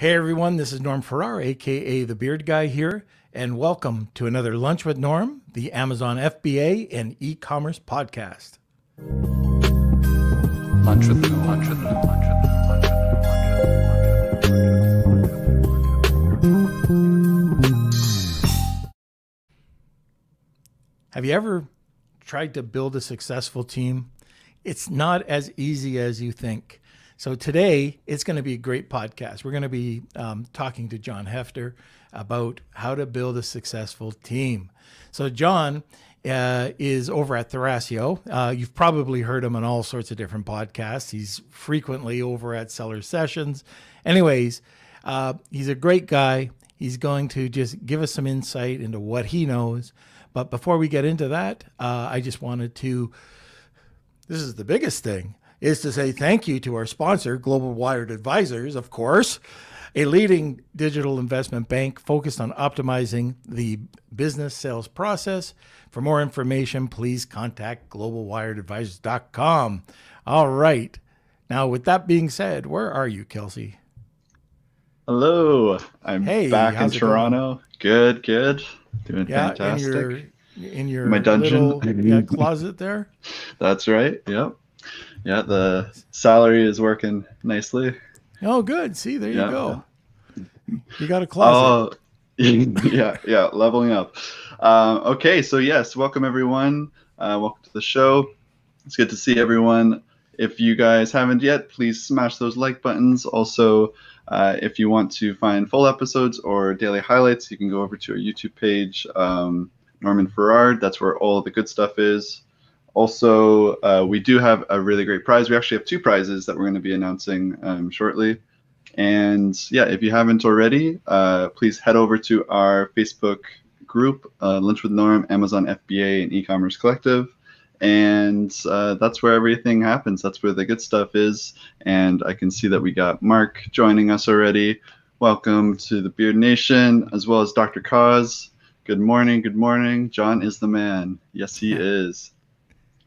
Hey everyone, this is Norm Farrar, aka the Beard Guy here, and welcome to another Lunch with Norm, the Amazon FBA and e-commerce podcast. Lunch with Norm. Lunch with Norm. Lunch with Norm. Have you ever tried to build a successful team? It's not as easy as you think. So today it's going to be a great podcast. We're going to be um, talking to John Hefter about how to build a successful team. So John uh, is over at Thrasio. Uh, you've probably heard him on all sorts of different podcasts. He's frequently over at Seller Sessions. Anyways, uh, he's a great guy. He's going to just give us some insight into what he knows. But before we get into that, uh, I just wanted to. This is the biggest thing is to say thank you to our sponsor, Global Wired Advisors, of course, a leading digital investment bank focused on optimizing the business sales process. For more information, please contact globalwiredadvisors.com. All right. Now, with that being said, where are you, Kelsey? Hello. I'm hey, back in Toronto. Going? Good, good. Doing yeah, fantastic. In your, in your my dungeon little, yeah, closet there. That's right. Yep yeah, the salary is working nicely. Oh, good. See, there yeah. you go. You got a closet. Oh, yeah, yeah, leveling up. Uh, okay, so yes, welcome everyone. Uh, welcome to the show. It's good to see everyone. If you guys haven't yet, please smash those like buttons. Also, uh, if you want to find full episodes or daily highlights, you can go over to our YouTube page, um, Norman Farrar. That's where all the good stuff is. Also, uh, we do have a really great prize. We actually have two prizes that we're going to be announcing um, shortly. And yeah, if you haven't already, uh, please head over to our Facebook group, uh, Lunch with Norm, Amazon FBA, and E-commerce Collective. And uh, that's where everything happens. That's where the good stuff is. And I can see that we got Mark joining us already. Welcome to the Beard Nation, as well as Dr. Cause. Good morning. Good morning. John is the man. Yes, he is.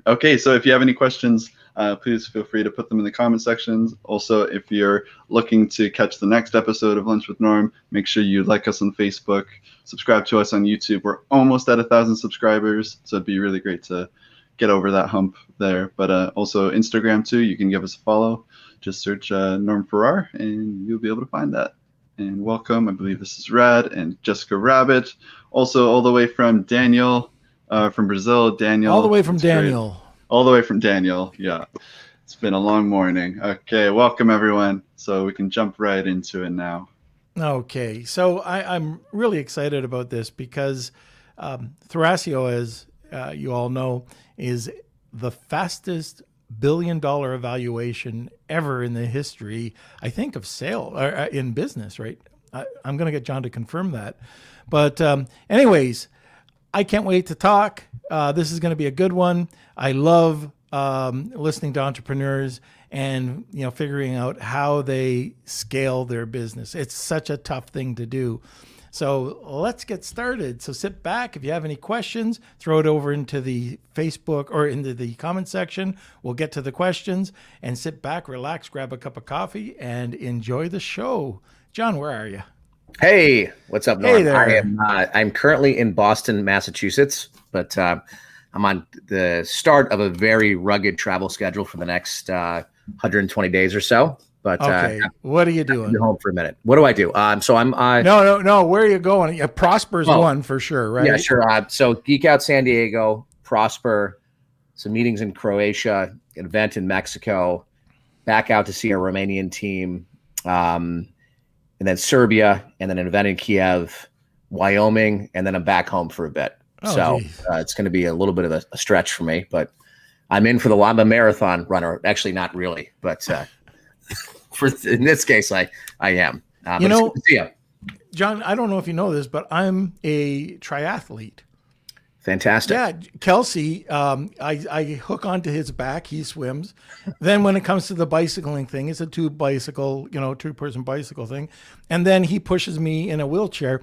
Okay, so if you have any questions, uh, please feel free to put them in the comment sections. Also, if you're looking to catch the next episode of Lunch with Norm, make sure you like us on Facebook, subscribe to us on YouTube. We're almost at a thousand subscribers, so it'd be really great to get over that hump there. But uh, also Instagram too, you can give us a follow. Just search uh, Norm Farrar, and you'll be able to find that. And welcome, I believe this is Rad and Jessica Rabbit. Also, all the way from Daniel uh, from Brazil, Daniel. All the way from Daniel. Great. All the way from Daniel. Yeah. It's been a long morning. Okay, welcome everyone. So we can jump right into it now. Okay, so I, am really excited about this because um, Thrasio, as uh, you all know, is the fastest billion dollar evaluation ever in the history, I think, of sale or, uh, in business, right? I, am going to get John to confirm that. But, um, anyways, I can't wait to talk. Uh, this is going to be a good one. I love um, listening to entrepreneurs and you know figuring out how they scale their business. It's such a tough thing to do. So let's get started. So sit back. If you have any questions, throw it over into the Facebook or into the comment section. We'll get to the questions and sit back, relax, grab a cup of coffee, and enjoy the show. John, where are you? Hey, what's up, Norm? Hey there. I am. Uh, I'm currently in Boston, Massachusetts, but uh, I'm on the start of a very rugged travel schedule for the next uh, 120 days or so. But uh, okay, what are you doing? Home for a minute. What do I do? Um, so I'm. Uh, no, no, no. Where are you going? Yeah, Prosper's oh, one for sure, right? Yeah, sure. Uh, so Geek Out San Diego, Prosper, some meetings in Croatia, an event in Mexico, back out to see a Romanian team. Um, and then Serbia, and then an event in Kiev, Wyoming, and then I'm back home for a bit. Oh, so uh, it's going to be a little bit of a, a, stretch for me, but I'm in for the I'm marathon runner. Actually, not really, but uh, for in this case, I I am. Uh, you know, John, I don't know if you know this, but I'm a triathlete. Fantastic. Yeah, Kelsey, um, I, I hook onto his back. He swims. then when it comes to the bicycling thing, it's a two bicycle, you know, two person bicycle thing, and then he pushes me in a wheelchair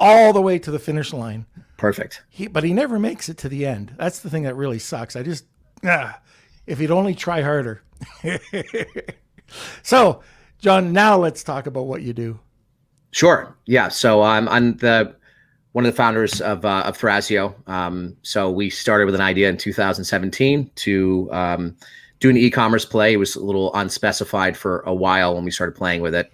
all the way to the finish line. Perfect. He, but he never makes it to the end. That's the thing that really sucks. I just, ah, if he'd only try harder. so, John, now let's talk about what you do. Sure. Yeah. So I'm I'm the one of the founders of uh, of Thrasio. Um, so we started with an idea in 2017 to um, do an e-commerce play. It was a little unspecified for a while when we started playing with it.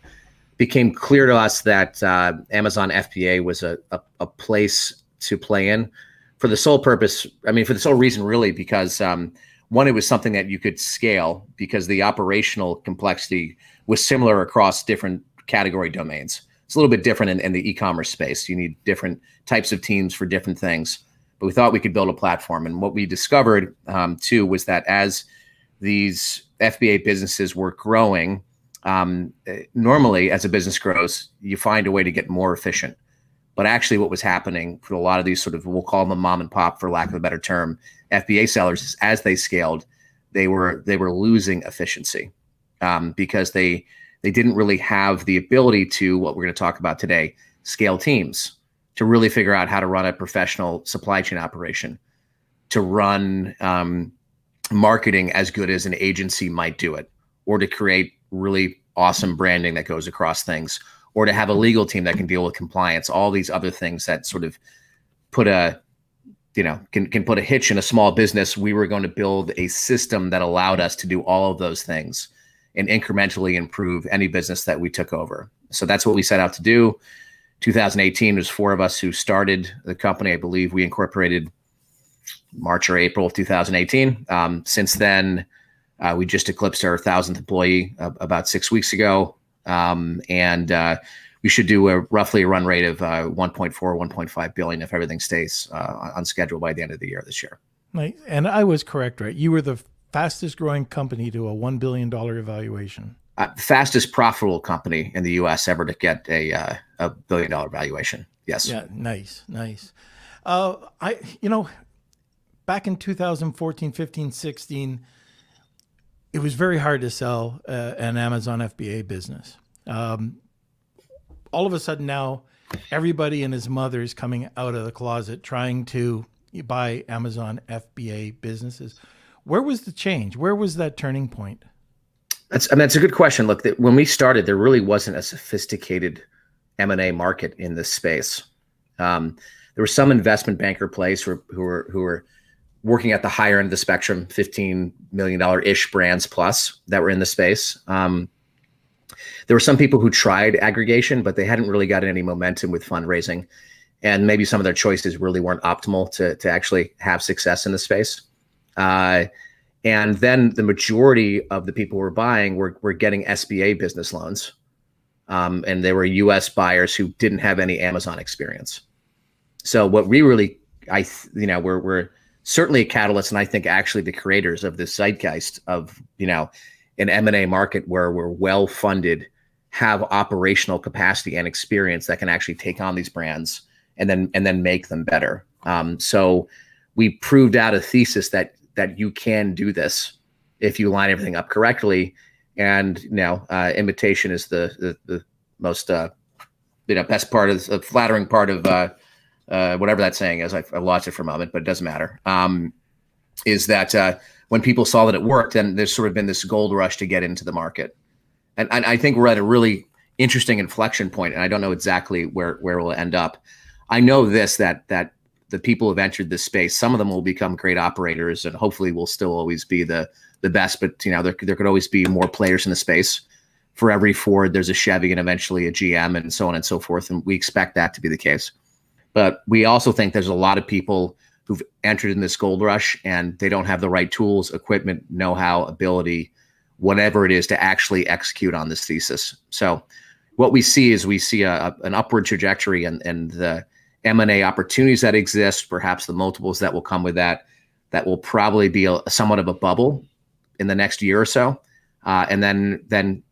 Became clear to us that uh, Amazon FBA was a, a, a place to play in for the sole purpose. I mean, for the sole reason, really, because um, one, it was something that you could scale because the operational complexity was similar across different category domains it's a little bit different in, in the e-commerce space. You need different types of teams for different things. But we thought we could build a platform. And what we discovered um, too was that as these FBA businesses were growing, um, normally as a business grows, you find a way to get more efficient. But actually, what was happening for a lot of these sort of, we'll call them mom and pop, for lack of a better term, FBA sellers, as they scaled, they were they were losing efficiency um, because they they didn't really have the ability to what we're going to talk about today scale teams to really figure out how to run a professional supply chain operation to run um, marketing as good as an agency might do it or to create really awesome branding that goes across things or to have a legal team that can deal with compliance all these other things that sort of put a you know can, can put a hitch in a small business. We were going to build a system that allowed us to do all of those things and incrementally improve any business that we took over. So that's what we set out to do. 2018 was four of us who started the company. I believe we incorporated March or April of 2018. Um, since then, uh, we just eclipsed our thousandth employee uh, about six weeks ago, um, and uh, we should do a roughly a run rate of uh, 1.4, 1.5 billion if everything stays uh, on schedule by the end of the year this year. And I was correct, right? You were the fastest growing company to a $1 billion evaluation. Uh, fastest profitable company in the U.S. ever to get a uh, a billion dollar valuation. Yes. Yeah. Nice. Nice. Uh, I you know, back in 2014, 15, 16, it was very hard to sell uh, an Amazon FBA business. Um, all of a sudden now, everybody and his mother is coming out of the closet trying to buy Amazon FBA businesses. Where was the change? Where was that turning point? That's I mean, that's a good question. Look, when we started, there really wasn't a sophisticated M and A market in this space. Um, there were some investment banker plays who, who were who were working at the higher end of the spectrum, fifteen million dollar ish brands plus that were in the space. Um, there were some people who tried aggregation, but they hadn't really gotten any momentum with fundraising, and maybe some of their choices really weren't optimal to to actually have success in the space. Uh, and then the majority of the people who were buying were, were getting SBA business loans. Um, and they were US buyers who didn't have any Amazon experience. So what we really, I, you know, we're, we're certainly a catalyst. And I think actually the creators of this zeitgeist of, you know, an M&A market where we're well funded, have operational capacity and experience that can actually take on these brands and then, and then make them better. Um, so we proved out a thesis that that you can do this if you line everything up correctly. And you know, uh, imitation is the the, the most uh, you know best part of the flattering part of uh, uh, whatever that saying is. I, I lost it for a moment, but it doesn't matter. Um, is that uh, when people saw that it worked, then there's sort of been this gold rush to get into the market, and, and I think we're at a really interesting inflection point, and I don't know exactly where where we'll end up. I know this that that the people who've entered this space, some of them will become great operators and hopefully will still always be the the best. But you know, there there could always be more players in the space. For every Ford, there's a Chevy and eventually a GM and so on and so forth. And we expect that to be the case. But we also think there's a lot of people who've entered in this gold rush and they don't have the right tools, equipment, know-how, ability, whatever it is to actually execute on this thesis. So what we see is we see a, an upward trajectory and and the M&A opportunities that exist, perhaps the multiples that will come with that, that will probably be a, somewhat of a bubble in the next year or so. Uh, and then, then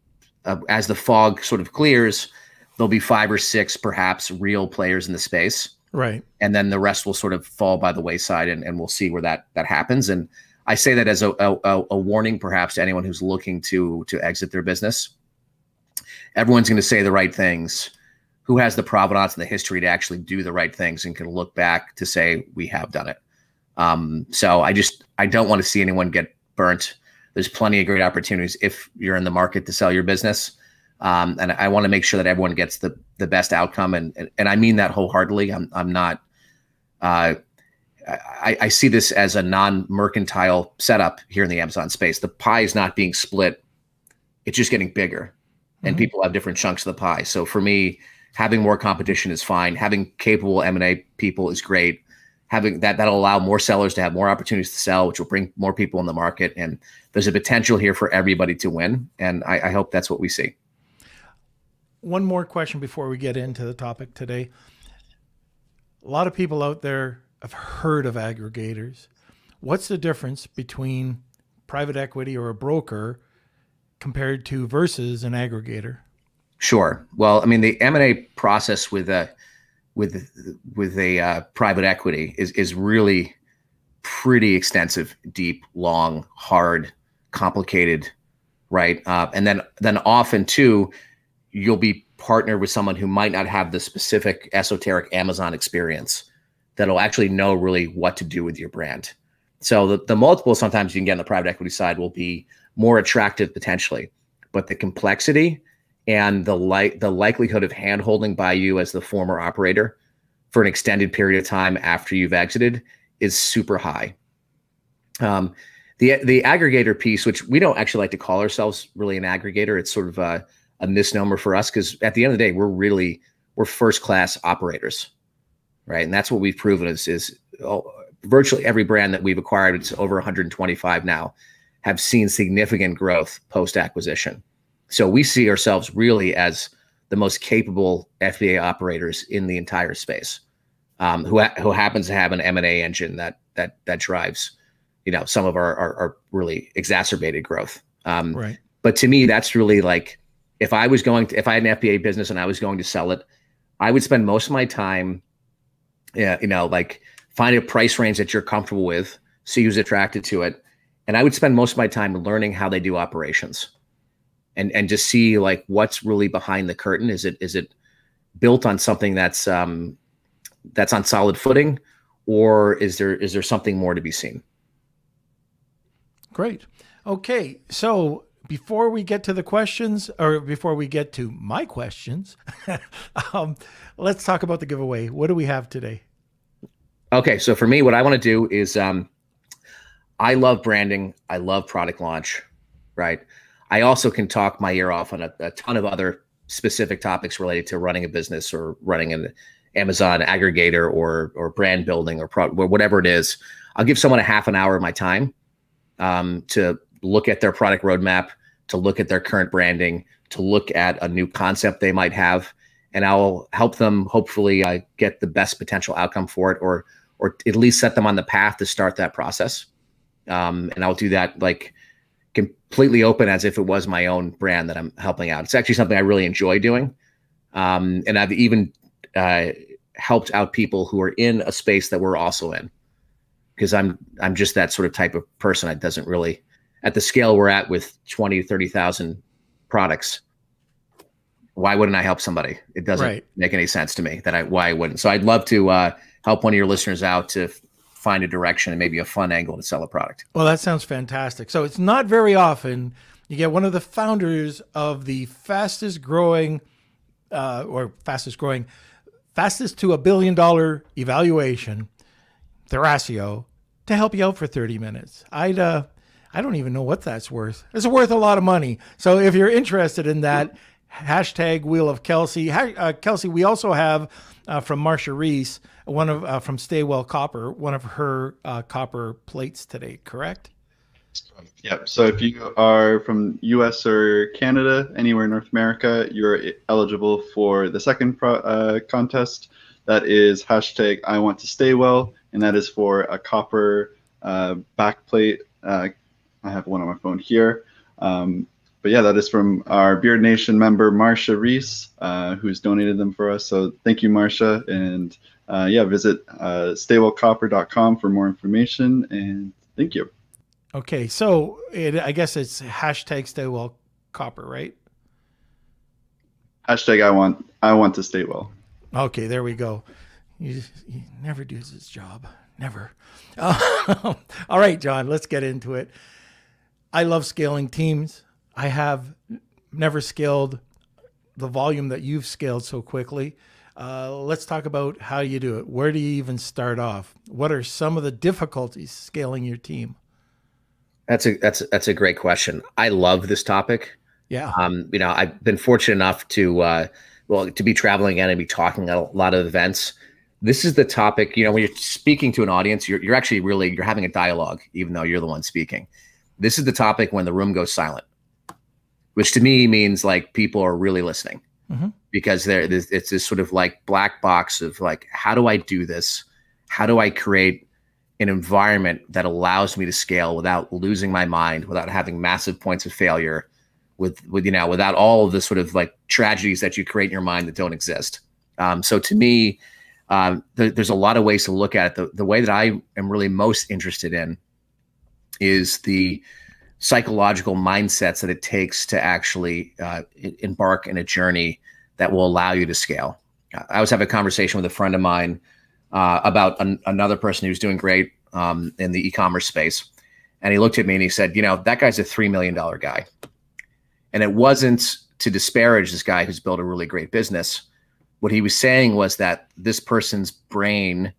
uh, as the fog sort of clears, there'll be five or six perhaps real players in the space. Right. And then the rest will sort of fall by the wayside and, and we'll see where that, that happens. And I say that as a, a, a warning, perhaps to anyone who's looking to, to exit their business. Everyone's going to say the right things who has the provenance and the history to actually do the right things and can look back to say we have done it. Um, so I just I don't want to see anyone get burnt. There's plenty of great opportunities if you're in the market to sell your business, Um, and I want to make sure that everyone gets the the best outcome, and and, and I mean that wholeheartedly. I'm I'm not. Uh, I, I see this as a non-mercantile setup here in the Amazon space. The pie is not being split; it's just getting bigger, and mm-hmm. people have different chunks of the pie. So for me, having more competition is fine. Having capable M and A people is great. Having that that'll allow more sellers to have more opportunities to sell, which will bring more people in the market. And there's a potential here for everybody to win. And I, I hope that's what we see. One more question before we get into the topic today. A lot of people out there have heard of aggregators. What's the difference between private equity or a broker compared to versus an aggregator? Sure. Well, I mean, the M and A process with a with with a uh, private equity is is really pretty extensive, deep, long, hard, complicated, right? Uh, and then then often too, you'll be partnered with someone who might not have the specific esoteric Amazon experience that'll actually know really what to do with your brand. So the, the multiple sometimes you can get on the private equity side will be more attractive potentially, but the complexity and the like the likelihood of handholding by you as the former operator for an extended period of time after you've exited is super high. Um, the the aggregator piece, which we don't actually like to call ourselves really an aggregator, it's sort of a, a misnomer for us because at the end of the day, we're really we're first class operators, right? And that's what we've proven is is oh, virtually every brand that we've acquired, it's over 125 now, have seen significant growth post acquisition. So we see ourselves really as the most capable FBA operators in the entire space, um, who ha- who happens to have an M and A engine that that that drives, you know, some of our our, our really exacerbated growth. Um, right. But to me, that's really like if I was going to if I had an FBA business and I was going to sell it, I would spend most of my time, yeah, you know, like find a price range that you're comfortable with, see who's attracted to it, and I would spend most of my time learning how they do operations and and just see like what's really behind the curtain. Is it is it built on something that's um, that's on solid footing, or is there is there something more to be seen? Great. Okay, so before we get to the questions, or before we get to my questions, um, let's talk about the giveaway. What do we have today? Okay, so for me, what I want to do is um, I love branding. I love product launch, right? I also can talk my ear off on a, a ton of other specific topics related to running a business or running an Amazon aggregator or or brand building or pro- whatever it is. I'll give someone a half an hour of my time um, to look at their product roadmap, to look at their current branding, to look at a new concept they might have, and I'll help them hopefully uh, get the best potential outcome for it, or or at least set them on the path to start that process. Um, and I'll do that like completely open as if it was my own brand that I'm helping out. It's actually something I really enjoy doing. Um, and I've even uh, helped out people who are in a space that we're also in because I'm I'm just that sort of type of person that doesn't really at the scale we're at with 20 30,000 products why wouldn't I help somebody it doesn't right. make any sense to me that I why I wouldn't so I'd love to uh, help one of your listeners out to find a direction and maybe a fun angle to sell a product. Well, that sounds fantastic. So it's not very often you get one of the founders of the fastest growing uh, or fastest growing, fastest to a billion dollar evaluation, Thrasio, to help you out for 30 minutes. I'd, uh, I don't even know what that's worth. It's worth a lot of money. So if you're interested in that, hashtag Wheel of Kelsey. Uh, Kelsey, we also have uh, from Marcia Reese, one of uh, from Staywell Copper, one of her uh, copper plates today, correct? Yep. So if you are from U.S. or Canada, anywhere in North America, you're eligible for the second uh, contest. That is hashtag I want to stay well, and that is for a copper uh, backplate. Uh, I have one on my phone here. Um, but yeah, that is from our Beard Nation member Marsha Reese, uh, who's donated them for us. So thank you, Marsha. and uh, yeah, visit uh, staywellcopper.com for more information. And thank you. Okay, so it, I guess it's hashtag stay well copper, right? Hashtag I want I want to stay well. Okay, there we go. He, he never does his job. Never. All right, John, let's get into it. I love scaling teams. I have never scaled the volume that you've scaled so quickly. Uh, let's talk about how you do it. Where do you even start off? What are some of the difficulties scaling your team? That's a that's that's a great question. I love this topic. Yeah. Um, you know, I've been fortunate enough to uh, well to be traveling and be talking at a lot of events. This is the topic. You know, when you're speaking to an audience, you're you're actually really you're having a dialogue, even though you're the one speaking. This is the topic when the room goes silent, which to me means like people are really listening mm-hmm. because there it's this sort of like black box of like how do I do this? How do I create an environment that allows me to scale without losing my mind, without having massive points of failure, with with you know without all of the sort of like tragedies that you create in your mind that don't exist. Um, so to me, um, th- there's a lot of ways to look at it. The, the way that I am really most interested in is the psychological mindsets that it takes to actually uh, embark in a journey that will allow you to scale. I was having a conversation with a friend of mine uh, about an, another person who's doing great um, in the e-commerce space, and he looked at me and he said, "You know, that guy's a three million dollar guy," and it wasn't to disparage this guy who's built a really great business. What he was saying was that this person's brain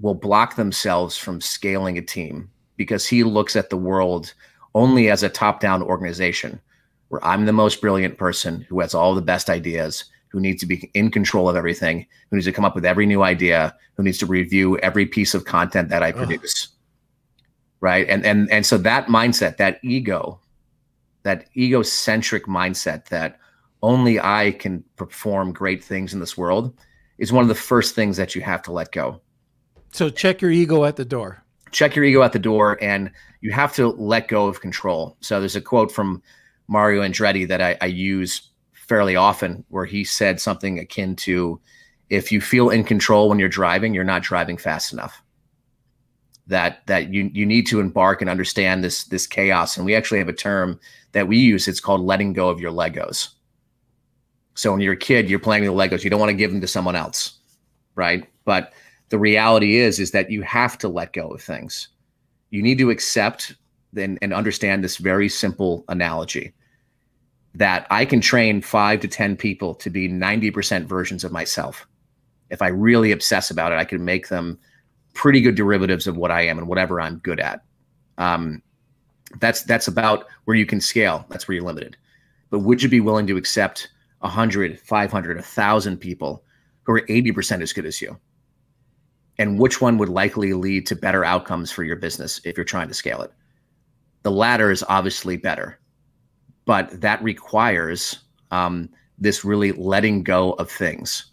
will block themselves from scaling a team because he looks at the world only as a top-down organization where I'm the most brilliant person who has all the best ideas, who needs to be in control of everything, who needs to come up with every new idea, who needs to review every piece of content that I produce. Ugh. Right. And and and so that mindset, that ego, that egocentric mindset that only I can perform great things in this world is one of the first things that you have to let go. So check your ego at the door check your ego at the door and you have to let go of control. So there's a quote from Mario Andretti that I, I use fairly often where he said something akin to if you feel in control when you're driving, you're not driving fast enough. That that you you need to embark and understand this this chaos. And we actually have a term that we use. It's called letting go of your Legos. So when you're a kid, you're playing with Legos. You don't want to give them to someone else, right? But the reality is is that you have to let go of things. You need to accept and, and understand this very simple analogy that i can train five to ten people to be 90% versions of myself. If i really obsess about it i can make them pretty good derivatives of what i am and whatever i'm good at. Um, that's that's about where you can scale. That's where you're limited. But would you be willing to accept 100 500 1000 people who are 80% as good as you and which one would likely lead to better outcomes for your business if you're trying to scale it. The latter is obviously better, but that requires um, this really letting go of things.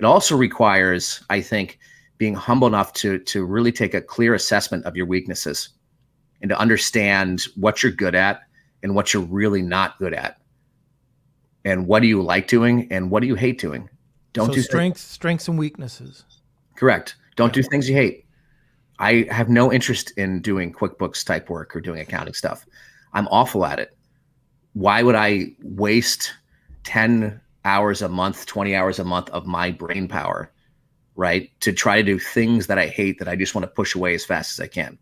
It also requires, I think, being humble enough to to really take a clear assessment of your weaknesses and to understand what you're good at and what you're really not good at. And what do you like doing and what do you hate doing? Don't so do strengths, strengths and weaknesses. Correct. Don't do things you hate. I have no interest in doing QuickBooks type work or doing accounting stuff. I'm awful at it. Why would I waste 10 hours a month, 20 hours a month of my brain power, right? To try to do things that I hate that I just want to push away as fast as I can.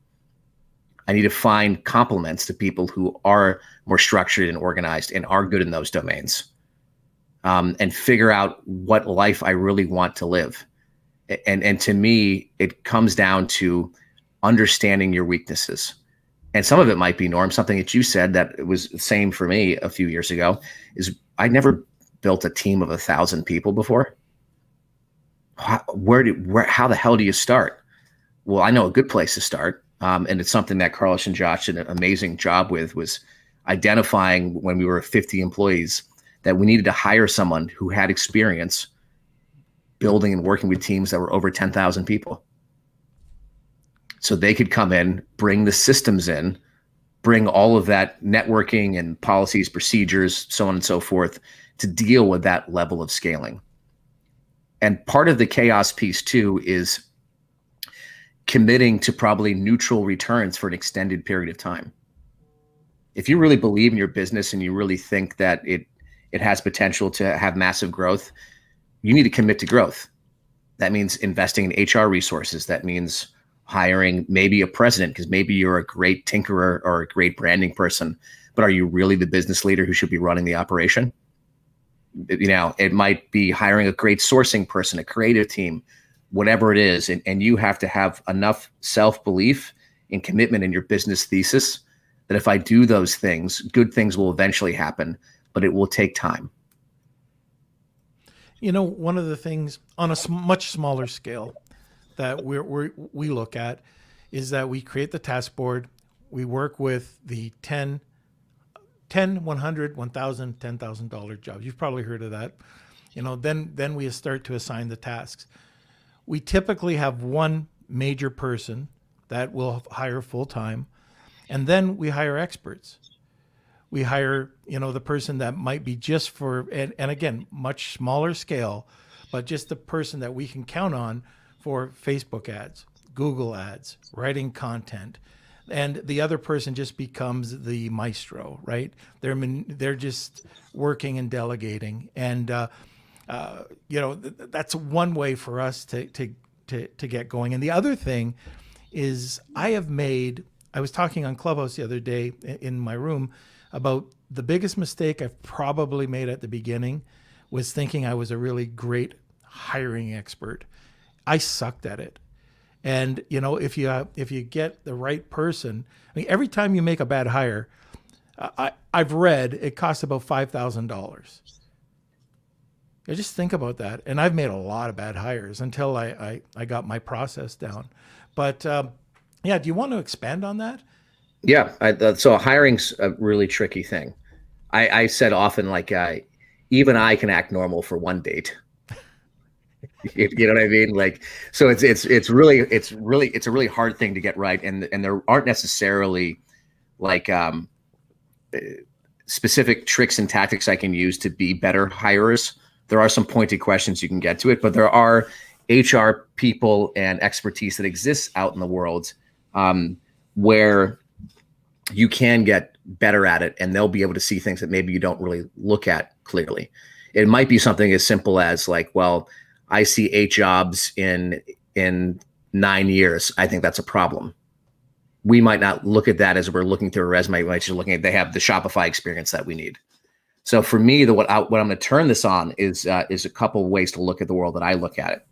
I need to find complements to people who are more structured and organized and are good in those domains um, and figure out what life I really want to live and and to me it comes down to understanding your weaknesses. And some of it might be norm. Something that you said that was the same for me a few years ago is i never built a team of a thousand people before. How, where do where how the hell do you start? Well i know a good place to start um, and it's something that carlos and josh did an amazing job with was identifying when we were 50 employees that we needed to hire someone who had experience building and working with teams that were over 10,000 people. So they could come in, bring the systems in, bring all of that networking and policies, procedures, so on and so forth to deal with that level of scaling. And part of the chaos piece too is committing to probably neutral returns for an extended period of time. If you really believe in your business and you really think that it it has potential to have massive growth, you need to commit to growth. That means investing in HR resources. That means hiring maybe a president because maybe you're a great tinkerer or a great branding person, but are you really the business leader who should be running the operation? you know, it might be hiring a great sourcing person, a creative team, whatever it is. And, and you have to have enough self belief and commitment in your business thesis that if I do those things, good things will eventually happen, but it will take time. You know, one of the things on a much smaller scale that we're, we look at is that we create the task board. We work with the 10, 10 100 1000 $10,000 jobs. You've probably heard of that. You know, then then we start to assign the tasks. We typically have one major person that will hire full time, and then we hire experts. We hire, you know, the person that might be just for and, and again, much smaller scale, but just the person that we can count on for Facebook ads, Google ads, writing content, and the other person just becomes the maestro, right? They're they're just working and delegating, and uh, uh, you know th- that's one way for us to, to to to get going. And the other thing is, I have made. I was talking on Clubhouse the other day in my room about the biggest mistake I've probably made at the beginning was thinking I was a really great hiring expert. I sucked at it. And you know, if you uh, if you get the right person, I mean, every time you make a bad hire, I I've read it costs about five thousand dollars. Just think about that, and I've made a lot of bad hires until I I, I got my process down. But um, yeah, do you want to expand on that? Yeah, I, uh, so hiring's a really tricky thing. I, I said often like uh, even I can act normal for one date you know what I mean? Like, so it's it's it's really it's really it's a really hard thing to get right, and and there aren't necessarily like um, specific tricks and tactics I can use to be better hirers. There are some pointed questions you can get to it, but there are HR people and expertise that exists out in the world um, where you can get better at it, and they'll be able to see things that maybe you don't really look at clearly. It might be something as simple as like, well I see eight jobs in in nine years. I think that's a problem. We might not look at that as we're looking through a resume. We might just looking at they have the Shopify experience that we need. So for me, the what I, what I'm going to turn this on is uh, is a couple ways to look at the world that I look at it.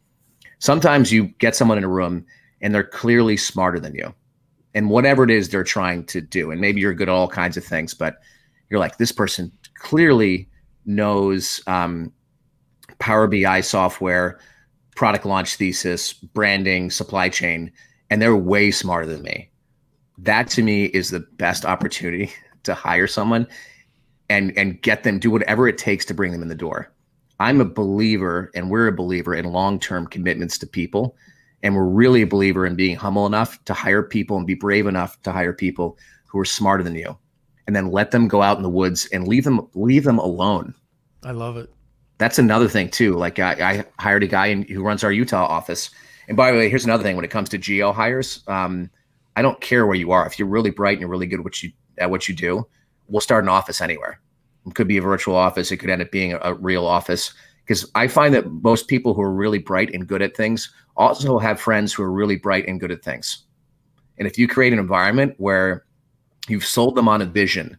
Sometimes you get someone in a room and they're clearly smarter than you, and whatever it is they're trying to do, and maybe you're good at all kinds of things, but you're like this person clearly knows um, Power BI software, product launch thesis, branding, supply chain, and they're way smarter than me. That to me is the best opportunity to hire someone and and get them do whatever it takes to bring them in the door. I'm a believer and we're a believer in long-term commitments to people and we're really a believer in being humble enough to hire people and be brave enough to hire people who are smarter than you and then let them go out in the woods and leave them leave them alone. I love it that's another thing too. Like I, I hired a guy in, who runs our Utah office. And by the way, here's another thing when it comes to geo hires. Um, I don't care where you are. If you're really bright and you're really good at what you at what you do, we'll start an office anywhere. It could be a virtual office. It could end up being a, a real office. Because I find that most people who are really bright and good at things also have friends who are really bright and good at things. And if you create an environment where you've sold them on a vision,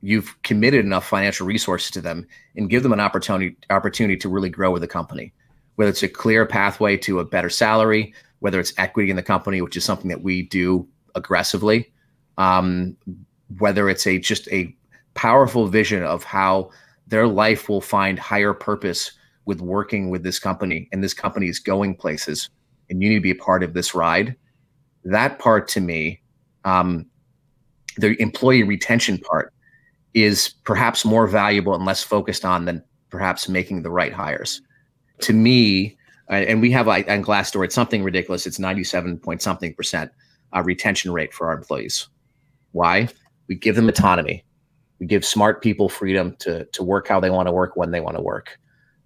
you've committed enough financial resources to them and give them an opportunity opportunity to really grow with the company whether it's a clear pathway to a better salary whether it's equity in the company which is something that we do aggressively um, whether it's a just a powerful vision of how their life will find higher purpose with working with this company and this company is going places and you need to be a part of this ride that part to me um, the employee retention part is perhaps more valuable and less focused on than perhaps making the right hires. To me, and we have on Glassdoor, it's something ridiculous. It's 97 point something percent uh, retention rate for our employees. Why? We give them autonomy. We give smart people freedom to, to work how they want to work when they want to work.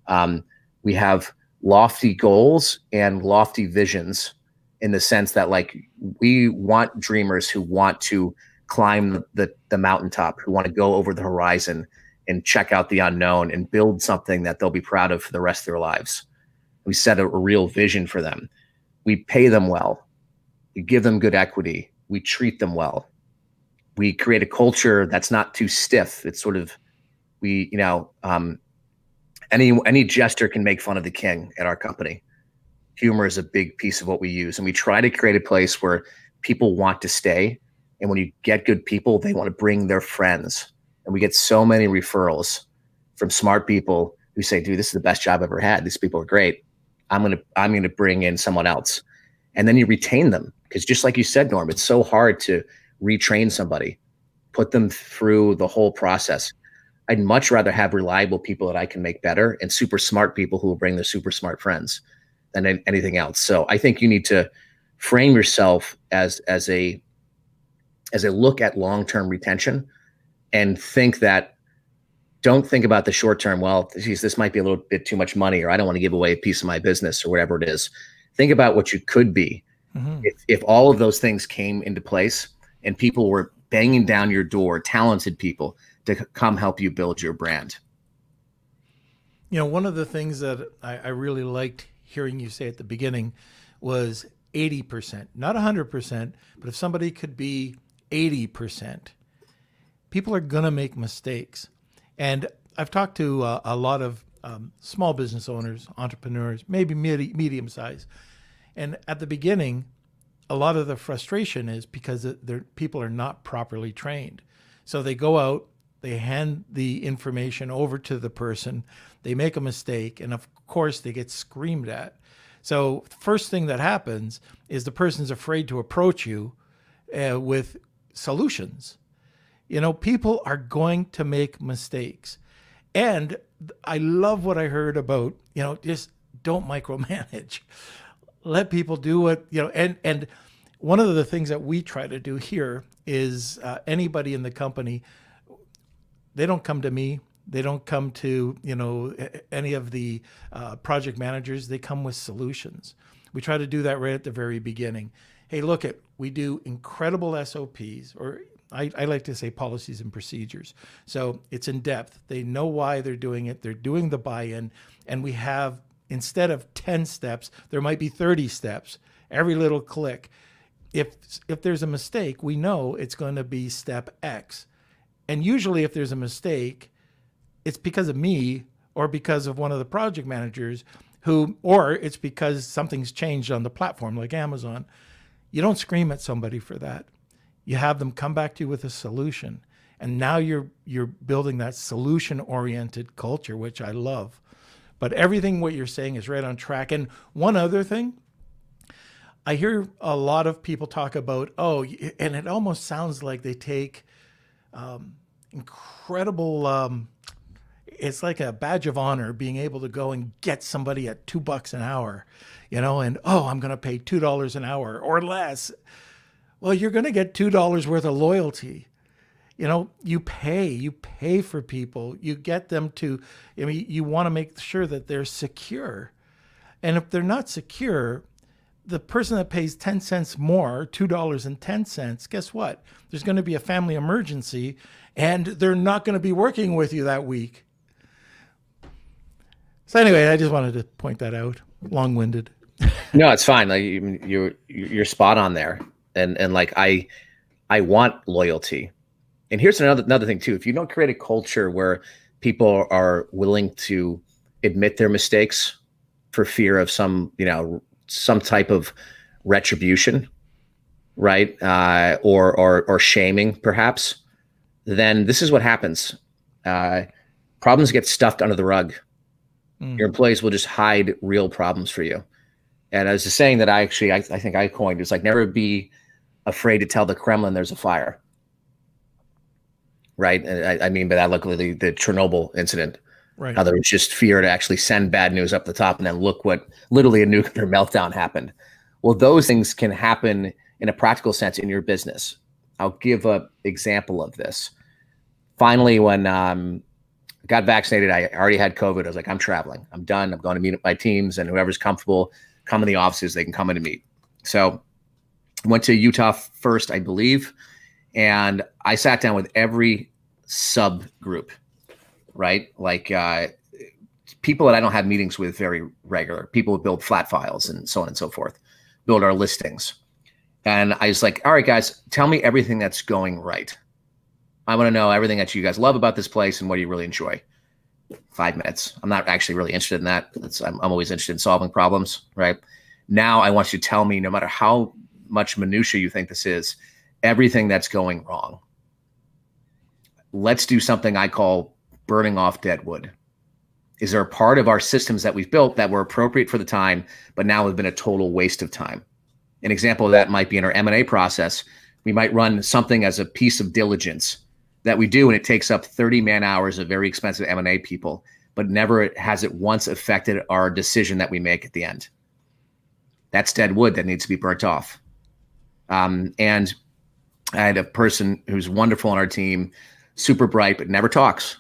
Um, we have lofty goals and lofty visions in the sense that like we want dreamers who want to climb the, the mountaintop, who want to go over the horizon and check out the unknown and build something that they'll be proud of for the rest of their lives. We set a, a real vision for them. We pay them well. We give them good equity. We treat them well. We create a culture that's not too stiff. It's sort of, we, you know, um, any any jester can make fun of the king at our company. Humor is a big piece of what we use, and we try to create a place where people want to stay. And when you get good people, they want to bring their friends. And we get so many referrals from smart people who say, "Dude, this is the best job I've ever had. These people are great. I'm gonna I'm gonna bring in someone else." And then you retain them because just like you said, Norm, it's so hard to retrain somebody, put them through the whole process. I'd much rather have reliable people that I can make better and super smart people who will bring their super smart friends than anything else. So I think you need to frame yourself as as a as a look at long-term retention and think that don't think about the short term well geez this might be a little bit too much money or i don't want to give away a piece of my business or whatever it is think about what you could be mm-hmm. if, if all of those things came into place and people were banging down your door talented people to come help you build your brand you know one of the things that I, I really liked hearing you say at the beginning was 80%, not 100%, but if somebody could be 80%, people are going to make mistakes. And I've talked to uh, a lot of um, small business owners, entrepreneurs, maybe medi- medium size. And at the beginning, a lot of the frustration is because people are not properly trained. So they go out, they hand the information over to the person, they make a mistake, and of course they get screamed at. So, first thing that happens is the person's afraid to approach you uh, with solutions. You know, people are going to make mistakes. And I love what I heard about, you know, just don't micromanage. Let people do what, you know, and and one of the things that we try to do here is uh, anybody in the company they don't come to me they don't come to you know any of the uh, project managers. They come with solutions. We try to do that right at the very beginning. Hey, look at we do incredible SOPs, or I, I like to say policies and procedures. So it's in depth. They know why they're doing it. They're doing the buy-in, and we have instead of 10 steps, there might be 30 steps. Every little click. If if there's a mistake, we know it's going to be step X. And usually if there's a mistake, it's because of me or because of one of the project managers who, or it's because something's changed on the platform like Amazon. You don't scream at somebody for that. You have them come back to you with a solution. And now you're you're building that solution oriented culture, which I love. But everything what you're saying is right on track. And one other thing, I hear a lot of people talk about, oh, and it almost sounds like they take um, incredible um, it's like a badge of honor being able to go and get somebody at two bucks an hour, you know, and oh, I'm going to pay two dollars an hour or less. Well, you're going to get two dollars worth of loyalty. You know, you pay, you pay for people, you get them to. I mean, you want to make sure that they're secure, and if they're not secure, the person that pays 10 cents more, $2.10, guess what? There's going to be a family emergency and they're not going to be working with you that week. So anyway, I just wanted to point that out. Long-winded. no, it's fine. Like you're you're spot on there, and and like I I want loyalty. And here's another another thing too. If you don't create a culture where people are willing to admit their mistakes for fear of some you know some type of retribution, right, uh, or or or shaming perhaps, then this is what happens. Uh, problems get stuffed under the rug Mm. Your employees will just hide real problems for you. And as a saying that I actually, I, I think I coined, it's like never be afraid to tell the Kremlin there's a fire. Right. And I, I mean by that, luckily, the, the Chernobyl incident. Right. How there was just fear to actually send bad news up the top, and then look what literally a nuclear meltdown happened. Well, those things can happen in a practical sense in your business. I'll give an example of this. Finally, when um, got vaccinated. I already had COVID. I was like, I'm traveling. I'm done. I'm going to meet my teams and whoever's comfortable come in the offices, they can come in and meet. So went to Utah first, I believe. And I sat down with every subgroup, right? Like uh, people that I don't have meetings with very regular, people who build flat files and so on and so forth, build our listings. And I was like, all right, guys, tell me everything that's going right. I want to know everything that you guys love about this place and what you really enjoy. five minutes. I'm not actually really interested in that. I'm, I'm always interested in solving problems, right? Now I want you to tell me, no matter how much minutia you think this is, everything that's going wrong. Let's do something I call burning off dead wood. Is there a part of our systems that we've built that were appropriate for the time, but now have been a total waste of time? An example of that might be in our M&A process. We might run something as a piece of diligence that we do, and it takes up 30 man hours of very expensive M&A people, but never has it once affected our decision that we make at the end. That's dead wood that needs to be burnt off. Um, and I had a person who's wonderful on our team, super bright, but never talks,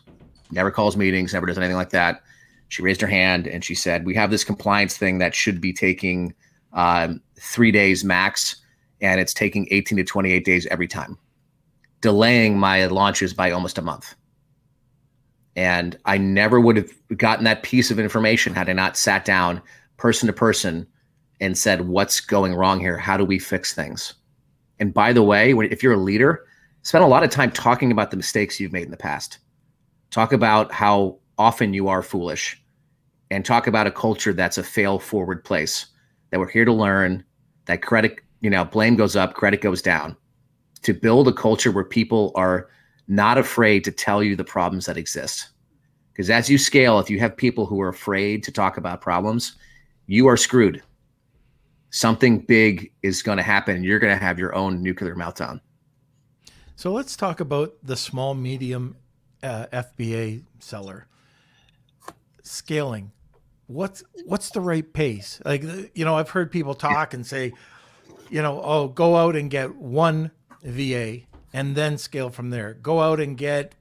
never calls meetings, never does anything like that. She raised her hand and she said, "We have this compliance thing that should be taking um, three days max, and it's taking 18 to 28 days every time, delaying my launches by almost a month." And I never would have gotten that piece of information had I not sat down person to person and said, What's going wrong here? How do we fix things? And by the way, if you're a leader, spend a lot of time talking about the mistakes you've made in the past. Talk about how often you are foolish and talk about a culture that's a fail forward place that we're here to learn that credit, you know, blame goes up, credit goes down. To build a culture where people are not afraid to tell you the problems that exist. Because as you scale, if you have people who are afraid to talk about problems, you are screwed something big is going to happen and you're going to have your own nuclear meltdown. So let's talk about the small medium uh, FBA seller scaling. What's what's the right pace? Like you know, I've heard people talk and say, you know, oh, go out and get one VA and then scale from there. Go out and get,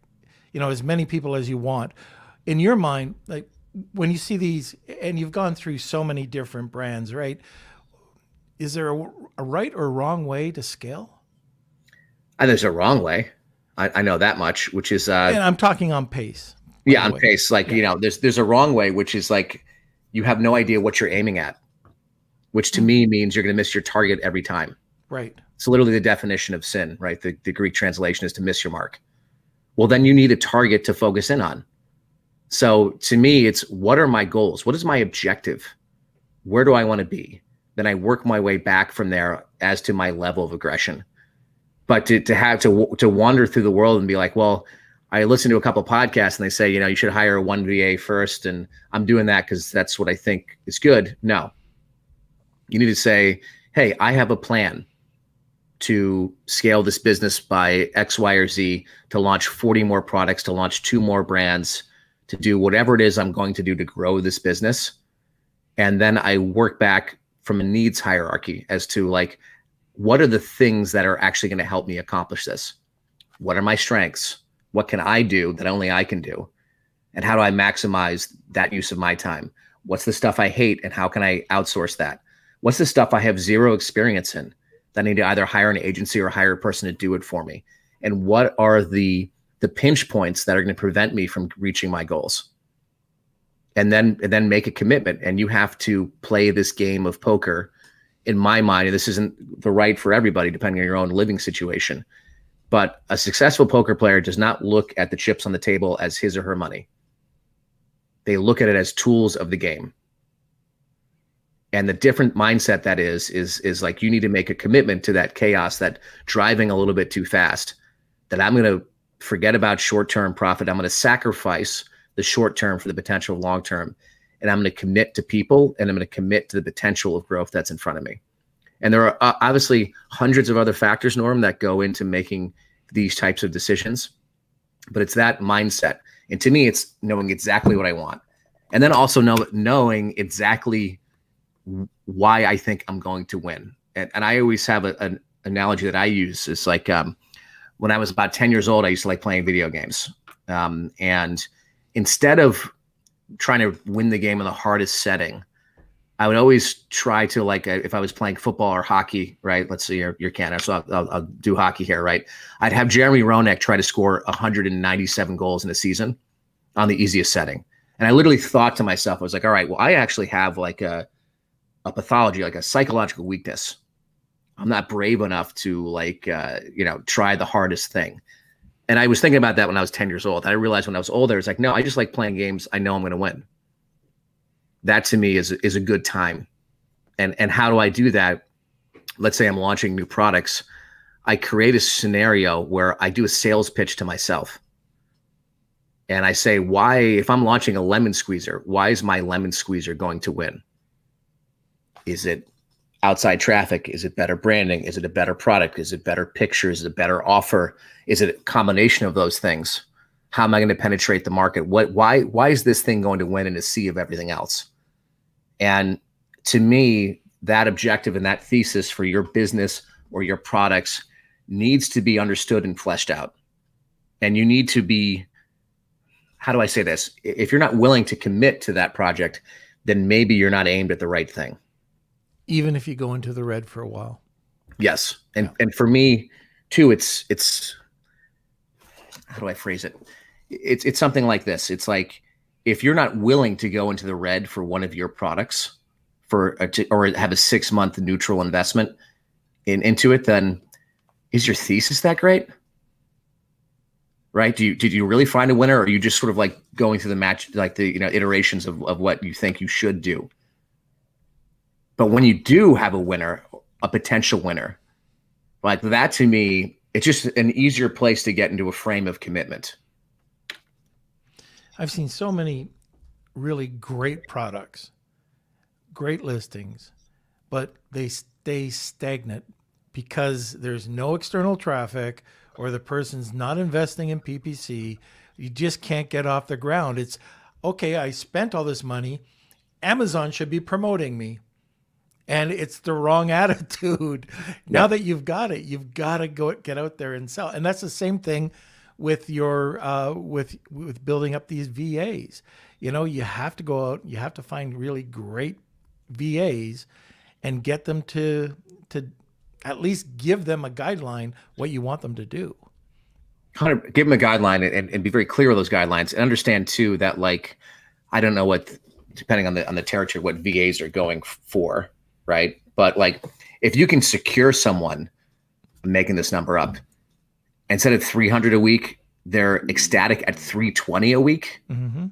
you know, as many people as you want. In your mind, like when you see these and you've gone through so many different brands, right? is there a, a right or wrong way to scale? And there's a wrong way. I, I know that much, which is uh, and I'm talking on pace. Yeah, on pace. Like yeah. you know, there's there's a wrong way, which is like you have no idea what you're aiming at, which to me mm. means you're going to miss your target every time. Right. It's literally the definition of sin, right? The, the Greek translation is to miss your mark. Well, then you need a target to focus in on. So to me, it's what are my goals? What is my objective? Where do I want to be? then I work my way back from there as to my level of aggression. But to, to have to to wander through the world and be like, well, I listen to a couple podcasts and they say, you know, you should hire one VA first, and I'm doing that because that's what I think is good. No, you need to say, hey, I have a plan to scale this business by X, Y, or Z, to launch 40 more products, to launch two more brands, to do whatever it is I'm going to do to grow this business. And then I work back from a needs hierarchy as to like what are the things that are actually going to help me accomplish this what are my strengths what can i do that only i can do? And how do i maximize that use of my time? What's the stuff i hate and how can i outsource that? What's the stuff i have zero experience in that i need to either hire an agency or hire a person to do it for me? And what are the the pinch points that are going to prevent me from reaching my goals? And then and then make a commitment and you have to play this game of poker. In my mind this isn't the right for everybody depending on your own living situation but a successful poker player does not look at the chips on the table as his or her money they look at it as tools of the game and the different mindset that is is is like you need to make a commitment to that chaos that driving a little bit too fast that i'm going to forget about short-term profit i'm going to sacrifice the short term for the potential long term. And I'm going to commit to people and I'm going to commit to the potential of growth that's in front of me. And there are uh, obviously hundreds of other factors, Norm, that go into making these types of decisions. But it's that mindset. And to me, it's knowing exactly what I want. And then also know, knowing exactly why I think I'm going to win. And, and I always have a, an analogy that I use. It's like um, when I was about 10 years old, I used to like playing video games. Um, and instead of trying to win the game in the hardest setting, I would always try to like uh, if I was playing football or hockey, right? Let's see, you're, you're Canada, so I'll, I'll, I'll, do hockey here, right? I'd have Jeremy Roenick try to score 197 goals in a season on the easiest setting, and I literally thought to myself, I was like, all right, well, I actually have like a a pathology, like a psychological weakness. I'm not brave enough to like uh, you know try the hardest thing And I was thinking about that when I was 10 years old. I realized when I was older, it's like, no, I just like playing games. I know I'm going to win. That to me is is a good time. And and how do I do that? Let's say I'm launching new products. I create a scenario where I do a sales pitch to myself. And I say, why, if I'm launching a lemon squeezer, why is my lemon squeezer going to win? Is it outside traffic? Is it better branding? Is it a better product? Is it better pictures? Is it a better offer? Is it a combination of those things? How am I going to penetrate the market? What why why is this thing going to win in a sea of everything else? And to me, that objective and that thesis for your business or your products needs to be understood and fleshed out. And you need to be how do I say this? If you're not willing to commit to that project, then maybe you're not aimed at the right thing even if you go into the red for a while. Yes, and yeah. and for me too, it's it's how do I phrase it? It's it's something like this. It's like if you're not willing to go into the red for one of your products for or have a six month neutral investment in into it, then is your thesis that great? Right? Do you did you really find a winner, or are you just sort of like going through the match, like the you know iterations of of what you think you should do? But when you do have a winner, a potential winner, like that to me, it's just an easier place to get into a frame of commitment. I've seen so many really great products, great listings, but they stay stagnant because there's no external traffic or the person's not investing in PPC. You just can't get off the ground. It's okay, I spent all this money. Amazon should be promoting me and it's the wrong attitude. Now that you've got it, you've got to go get out there and sell. And that's the same thing with your uh, with with building up these VAs. You know, you have to go out, you have to find really great VAs and get them to to at least give them a guideline what you want them to do. Give them a guideline and, and be very clear with those guidelines and understand too that like I don't know what depending on the on the territory what VAs are going for right? But like if you can secure someone I'm making this number up instead of 300 a week, they're ecstatic at 320 a week. Mm-hmm.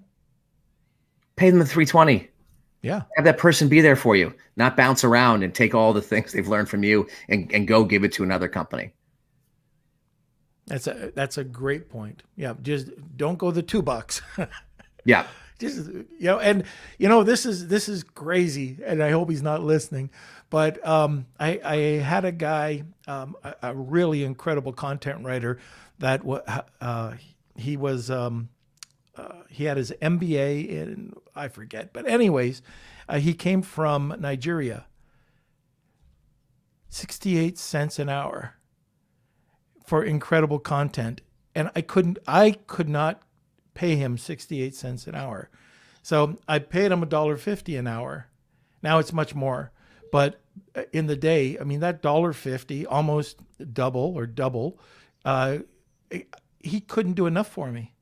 Pay them the 320. Yeah. Have that person be there for you, not bounce around and take all the things they've learned from you and, and go give it to another company. That's a that's a great point. Yeah, just don't go the two bucks. yeah just you know and you know this is this is crazy and i hope he's not listening but um, I, I had a guy um, a, a, really incredible content writer that uh, he was um, uh, he had his mba in i forget but anyways uh, he came from nigeria 68 cents an hour for incredible content and i couldn't i could not pay him 68 cents an hour. So I paid him a dollar fifty an hour. Now it's much more, but uh, in the day, I mean that dollar fifty, almost double or double, uh, he couldn't do enough for me.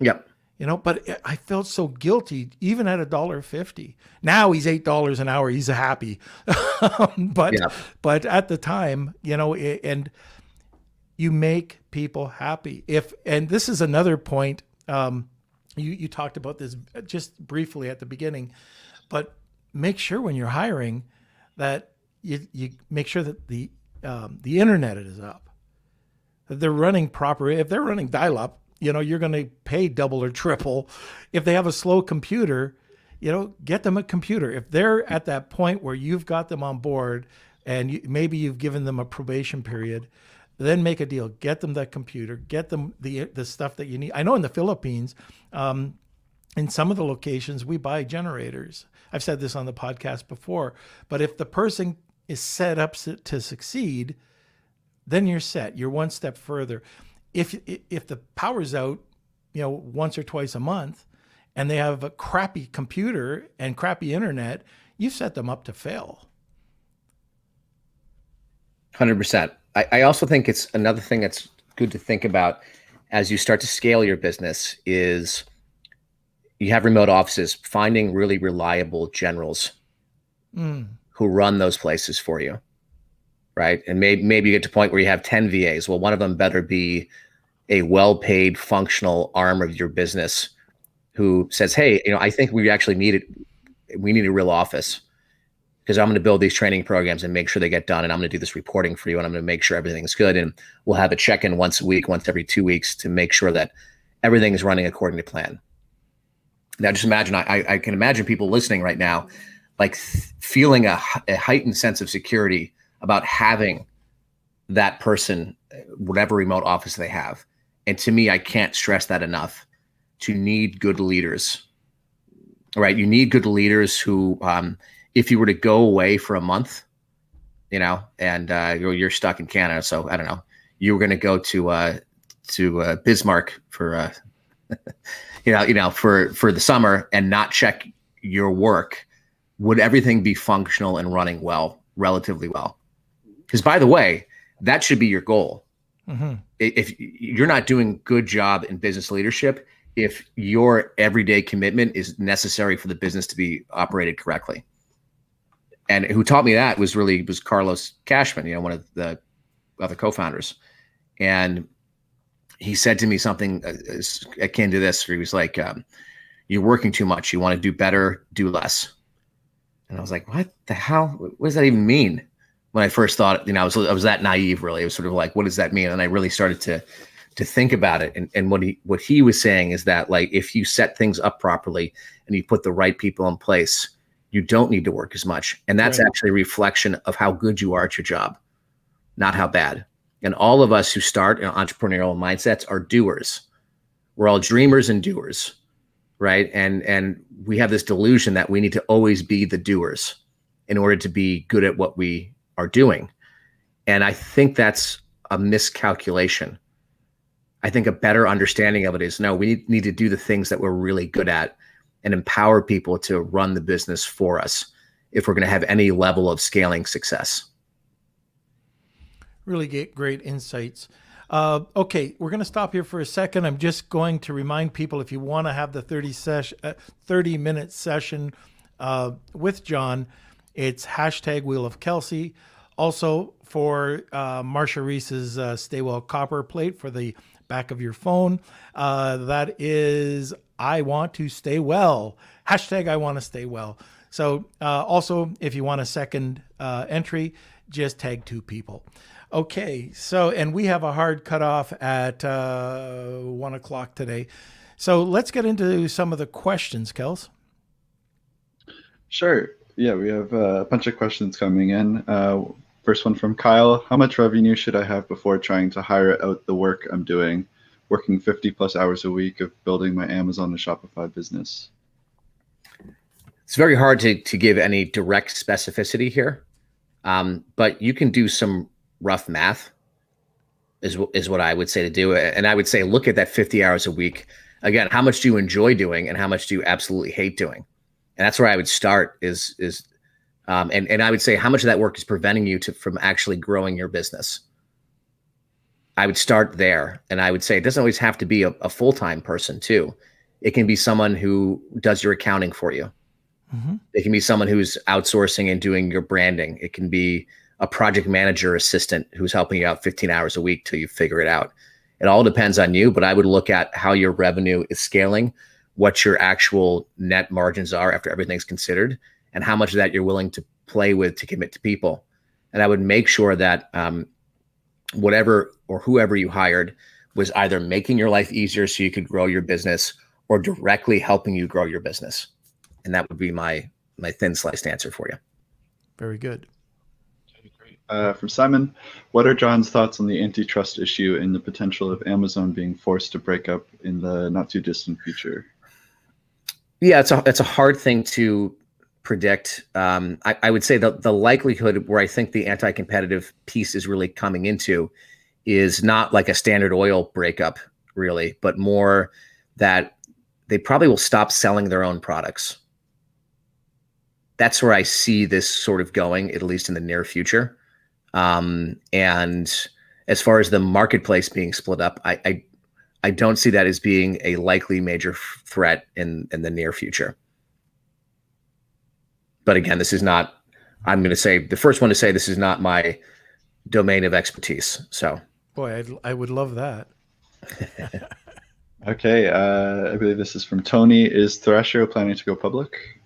Yep. You know, but I felt so guilty even at a dollar fifty. Now he's eight dollars an hour. He's happy, but yep. but at the time, you know, and you make people happy. If and this is another point um, you you talked about this just briefly at the beginning, but make sure when you're hiring that you you make sure that the um, the internet is up, that they're running proper. If they're running dial up, you know you're going to pay double or triple. If they have a slow computer, you know get them a computer. If they're at that point where you've got them on board and you, maybe you've given them a probation period then make a deal. Get them that computer. Get them the the stuff that you need. I know in the Philippines, um, in some of the locations, we buy generators. I've said this on the podcast before. But if the person is set up to succeed, then you're set. You're one step further. If if the power's out, you know, once or twice a month, and they have a crappy computer and crappy internet, you've set them up to fail. Hundred percent. I, I also think it's another thing that's good to think about as you start to scale your business is you have remote offices finding really reliable generals mm. who run those places for you right and maybe maybe you get to a point where you have 10 vas well one of them better be a well-paid functional arm of your business who says, "Hey, you know, I think we actually need it. We need a real office because I'm going to build these training programs and make sure they get done, and I'm going to do this reporting for you, and I'm going to make sure everything's good, and we'll have a check-in once a week, once every two weeks, to make sure that everything is running according to plan." Now, just imagine. I, I can imagine people listening right now, like feeling a, a heightened sense of security about having that person, whatever remote office they have. And to me, I can't stress that enough to need good leaders, right? You need good leaders who, um, if you were to go away for a month, you know, and uh, you're, you're stuck in Canada, so I don't know, you were going to go to uh, to uh, Bismarck for, uh, you know, you know, for for the summer and not check your work, would everything be functional and running well, relatively well? Because by the way, that should be your goal. Mm-hmm. If you're not doing a good job in business leadership, if your everyday commitment is necessary for the business to be operated correctly. And who taught me that was really was Carlos Cashman, you know, one of the other co-founders. And he said to me something uh, akin to this, where he was like, um, "You're working too much. You want to do better, do less." And I was like, "What the hell? What does that even mean?" when I first thought, you know, I was I was that naive really. It was sort of like, what does that mean? And I really started to to think about it. And and what he what he was saying is that like if you set things up properly and you put the right people in place, you don't need to work as much. And that's right. actually a reflection of how good you are at your job, not how bad. And all of us who start in entrepreneurial mindsets are doers. We're all dreamers and doers, right? And and we have this delusion that we need to always be the doers in order to be good at what we are doing. And I think that's a miscalculation. I think a better understanding of it is no, we need to do the things that we're really good at and empower people to run the business for us if we're going to have any level of scaling success. Really get great insights. Uh, okay, we're going to stop here for a second. I'm just going to remind people if you want to have the 30 session, uh, 30 minute session uh, with John, it's hashtag Wheel of Kelsey. Also for uh, Marsha Reese's uh, Stay Well copper plate for the back of your phone. Uh, that is I want to stay well. Hashtag I want to stay well. So also, if you want a second entry, just tag two people. Okay, so and we have a hard cutoff at uh, one o'clock today. So let's get into some of the questions, Kels. Sure. Yeah, we have a bunch of questions coming in. Uh, first one from Kyle. How much revenue should I have before trying to hire out the work I'm doing? Working 50 plus hours a week of building my Amazon and Shopify business. It's very hard to, to give any direct specificity here, um, but you can do some rough math, is, is what I would say to do. And I would say look at that 50 hours a week. Again, how much do you enjoy doing and how much do you absolutely hate doing? and that's where I would start is is um, and and I would say how much of that work is preventing you to from actually growing your business. I would start there, and I would say it doesn't always have to be a, a full time person too. It can be someone who does your accounting for you. Mm-hmm. It can be someone who's outsourcing and doing your branding. It can be a project manager assistant who's helping you out 15 hours a week till you figure it out. It all depends on you, but I would look at how your revenue is scaling what your actual net margins are after everything's considered and how much of that you're willing to play with to commit to people. And I would make sure that um, whatever or whoever you hired was either making your life easier so you could grow your business or directly helping you grow your business. And that would be my my thin sliced answer for you. Very good. Uh, from Simon, what are John's thoughts on the antitrust issue and the potential of Amazon being forced to break up in the not too distant future? Yeah, it's a it's a hard thing to predict. Um, I, I, would say the the likelihood where I think the anti-competitive piece is really coming into is not like a standard oil breakup, really, but more that they probably will stop selling their own products. That's where I see this sort of going, at least in the near future. Um, and as far as the marketplace being split up, I, I I don't see that as being a likely major threat in in the near future. But again, this is not. I'm going to say the first one to say this is not my domain of expertise. So, boy, I'd, I would love that. okay, uh, I believe this is from Tony. Is Thrasio planning to go public?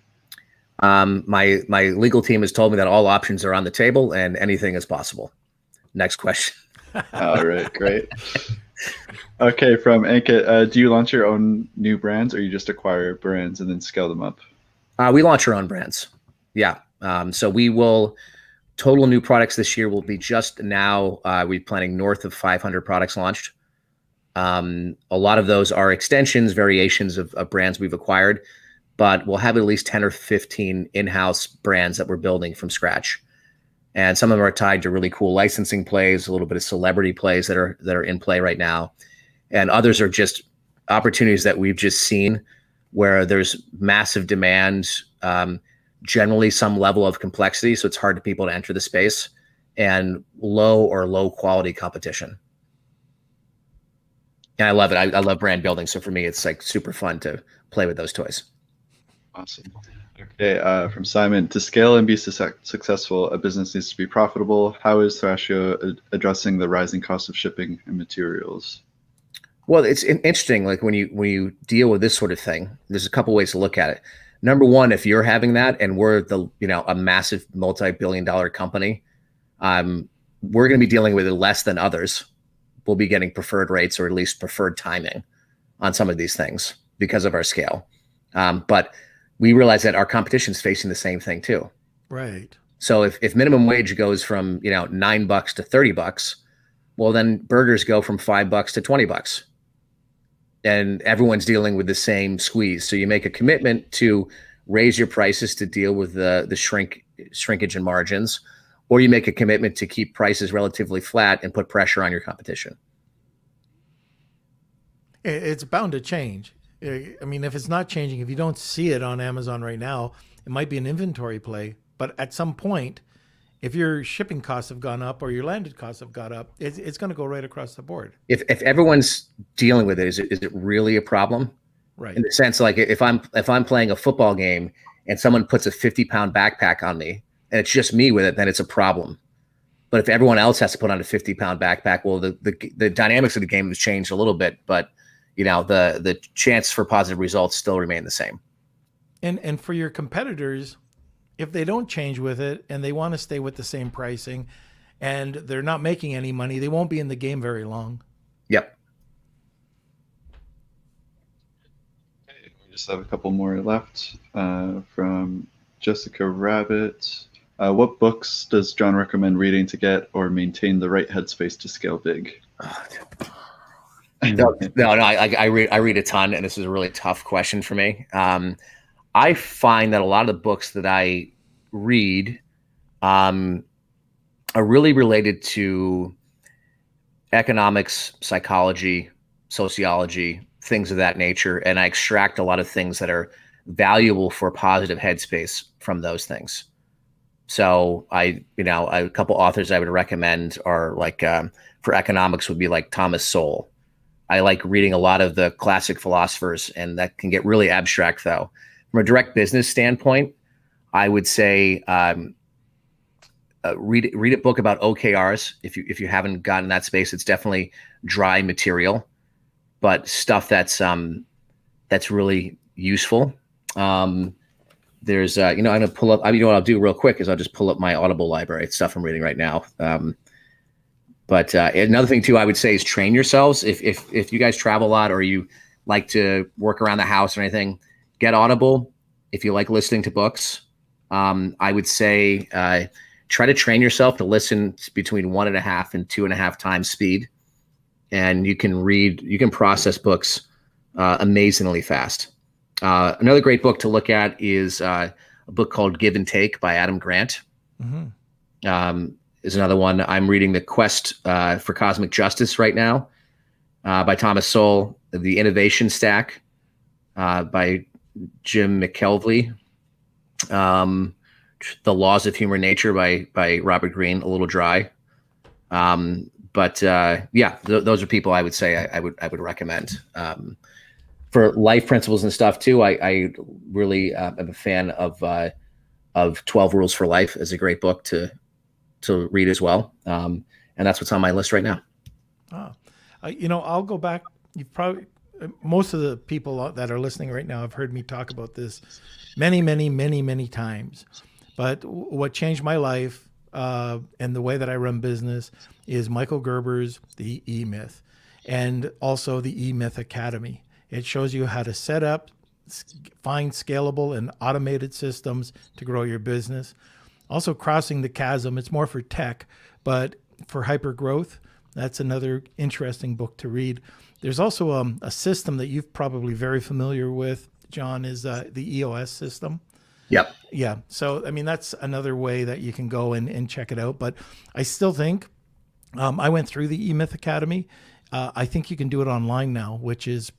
Um, my my legal team has told me that all options are on the table and anything is possible. Next question. all right, great. Okay, from Ankit, uh, do you launch your own new brands or you just acquire brands and then scale them up? Uh, we launch our own brands. Yeah. Um, so we will total new products this year will be just now. Uh, we're planning north of 500 products launched. Um, a lot of those are extensions, variations of, of, brands we've acquired, but we'll have at least 10 or 15 in-house brands that we're building from scratch. And some of them are tied to really cool licensing plays, a little bit of celebrity plays that are that are in play right now. And others are just opportunities that we've just seen where there's massive demand, um, generally some level of complexity, so it's hard to people to enter the space, and low or low quality competition. And I love it. I, I love brand building. So for me, it's like super fun to play with those toys. Awesome. Okay, uh, from Simon, to scale and be su successful, a business needs to be profitable. How is Thrasio addressing the rising cost of shipping and materials? Well, it's interesting. Like when you when you deal with this sort of thing, there's a couple ways to look at it. Number one, if you're having that, and we're the you know a massive multi-billion-dollar company, um, we're going to be dealing with it less than others. We'll be getting preferred rates or at least preferred timing on some of these things because of our scale. Um, but we realize that our competition is facing the same thing too. Right. So if, if minimum wage goes from you know nine bucks to thirty bucks, well then burgers go from five bucks to twenty bucks and everyone's dealing with the same squeeze. So you make a commitment to raise your prices to deal with the the shrink shrinkage in margins, or you make a commitment to keep prices relatively flat and put pressure on your competition. It's bound to change. I mean, if it's not changing, if you don't see it on Amazon right now, it might be an inventory play. But at some point, if your shipping costs have gone up or your landed costs have gone up, it's, it's going to go right across the board. If, if everyone's dealing with it, is it, is it really a problem? Right. In the sense, like if I'm, if I'm playing a football game and someone puts a 50 pound backpack on me and it's just me with it, then it's a problem. But if everyone else has to put on a 50 pound backpack, well, the, the, the dynamics of the game has changed a little bit, but you know, the, the chance for positive results still remain the same. And, and for your competitors, if they don't change with it and they want to stay with the same pricing and they're not making any money, they won't be in the game very long. Yep. Okay, we just have a couple more left uh, from Jessica Rabbit. Uh, what books does John recommend reading to get or maintain the right headspace to scale big? no, no, I, I, read I read a ton, and this is a really tough question for me. Um, I find that a lot of the books that I read um, are really related to economics, psychology, sociology, things of that nature. And I extract a lot of things that are valuable for positive headspace from those things. So I, you know, a couple authors I would recommend are like um, for economics would be like Thomas Sowell. I like reading a lot of the classic philosophers, and that can get really abstract though. From a direct business standpoint, I would say um, uh, read read a book about OKRs if you if you haven't gotten that space. It's definitely dry material, but stuff that's um, that's really useful. Um, there's uh, you know I'm gonna pull up. I mean, you know what I'll do real quick is I'll just pull up my Audible library. It's stuff I'm reading right now. Um, but uh, another thing too, I would say is train yourselves. If if if you guys travel a lot or you like to work around the house or anything, get Audible if you like listening to books. Um, I would say uh, try to train yourself to listen between one and a half and two and a half times speed, and you can read, you can process books uh, amazingly fast. Uh, another great book to look at is uh, a book called Give and Take by Adam Grant. Mm-hmm. Um, is another one. I'm reading The Quest uh, for Cosmic Justice right now uh, by Thomas Sowell. The Innovation Stack by Jim McKelvey. Um, the Laws of Human Nature by by Robert Greene, a little dry. Um, but uh, yeah, th- those are people I would say I, I would I would recommend. Um, for life principles and stuff too, I, I really uh, am a fan of uh, of Twelve Rules for Life as a great book to to read as well. Um, and that's what's on my list right now. Oh. Uh, you know, I'll go back. You've probably most of the people that are listening right now have heard me talk about this many, many, many, many times. But what changed my life uh, and the way that I run business is Michael Gerber's The E Myth and also the E Myth Academy. It shows you how to set up, find scalable and automated systems to grow your business. Also, Crossing the Chasm, it's more for tech, but for hyper growth, that's another interesting book to read. There's also um, a system that you've probably very familiar with, John, is uh, the EOS system. Yep. Yeah. So, I mean, that's another way that you can go and, and check it out. But I still think um, I went through the eMyth Academy. Uh, I think you can do it online now, which is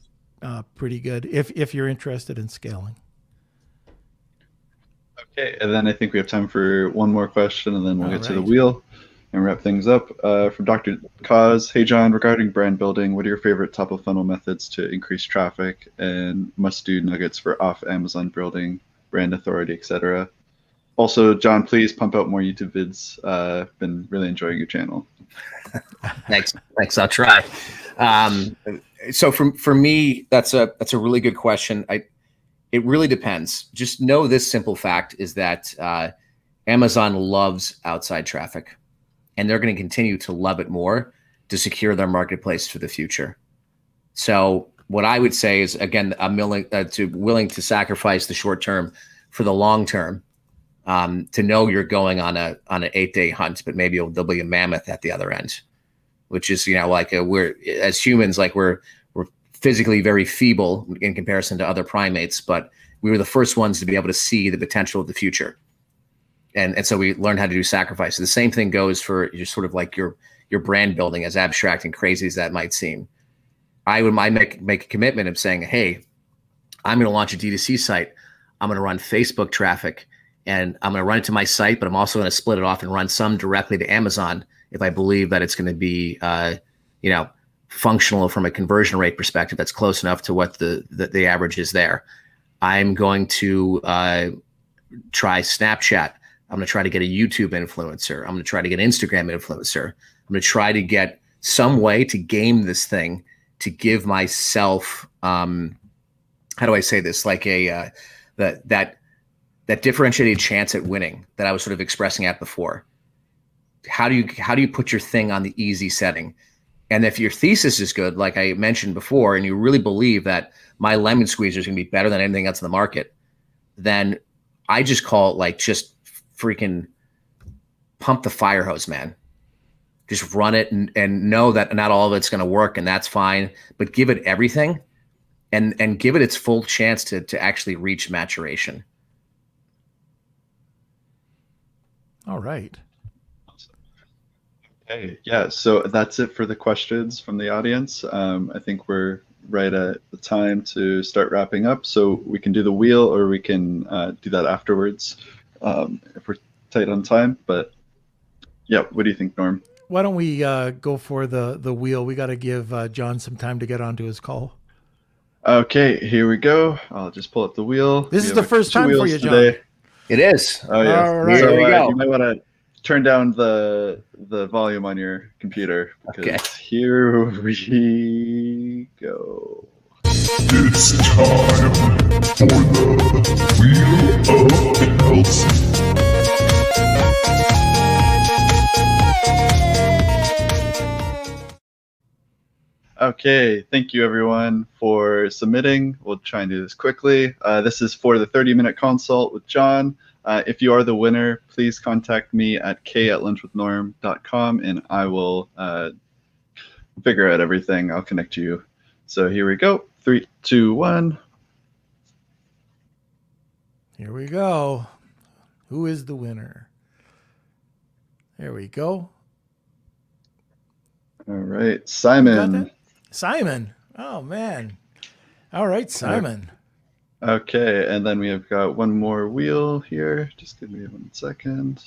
uh, pretty good if, if you're interested in scaling. Okay. And then I think we have time for one more question and then we'll All get right. to the wheel and wrap things up. Uh, from Dr. Cause, hey John, regarding brand building, what are your favorite top of funnel methods to increase traffic and must do nuggets for off Amazon building, brand authority, etc. Also, John, please pump out more YouTube vids. Uh, been really enjoying your channel. thanks, thanks. I'll try. Um, so for for me, that's a that's a really good question. I it really depends. Just know this simple fact is that uh, Amazon loves outside traffic and they're going to continue to love it more to secure their marketplace for the future. So what I would say is again, I'm willing uh, to willing to sacrifice the short term for the long term. Um, to know you're going on a on an eight day hunt, but maybe there'll be a mammoth at the other end, which is you know like a, we're as humans like we're physically very feeble in comparison to other primates, but we were the first ones to be able to see the potential of the future and and so we learned how to do sacrifice. The same thing goes for your sort of like your your brand building, as abstract and crazy as that might seem. I would I make make a commitment of saying, hey, I'm going to launch a D2C site. I'm going to run Facebook traffic, and I'm going to run it to my site, but I'm also going to split it off and run some directly to Amazon if I believe that it's going to be, uh, you know, functional from a conversion rate perspective. That's close enough to what the the, the average is there. I'm going to uh, try Snapchat I'm going to try to get a YouTube influencer. I'm going to try to get Instagram influencer. I'm going to try to get some way to game this thing to give myself, um, how do I say this? Like a, uh, that, that, that differentiated chance at winning that I was sort of expressing at before. How do you, how do you put your thing on the easy setting? And if your thesis is good, like I mentioned before, and you really believe that my lemon squeezer is going to be better than anything else in the market, then I just call it like just freaking pump the fire hose, man. Just run it and, and know that not all of it's going to work and that's fine, but give it everything and and give it its full chance to to actually reach maturation. All right. Okay. Yeah. So that's it for the questions from the audience. Um, I think we're right at the time to start wrapping up. So we can do the wheel or we can uh, do that afterwards um, if we're tight on time. But yeah, what do you think, Norm? Why don't we uh, go for the the wheel? We got to give uh, John some time to get onto his call. Okay, here we go. I'll just pull up the wheel. This we is the first time for you, John. Today. It is. Oh yeah. All right. So, uh, you might want to turn down the the volume on your computer because okay. here we go. It's time for the Wheel of Okay, thank you everyone for submitting. We'll try and do this quickly. Uh, this is for the 30 minute consult with John. Uh, if you are the winner, please contact me at k at lunchwithnorm.com and I will uh, figure out everything. I'll connect to you. So here we go. Three, two, one. Here we go. Who is the winner? There we go. All right, Simon. Simon. Oh man. All right, Simon. Okay, and then we have got one more wheel here. Just give me one second.